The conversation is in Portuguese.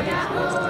Obrigado.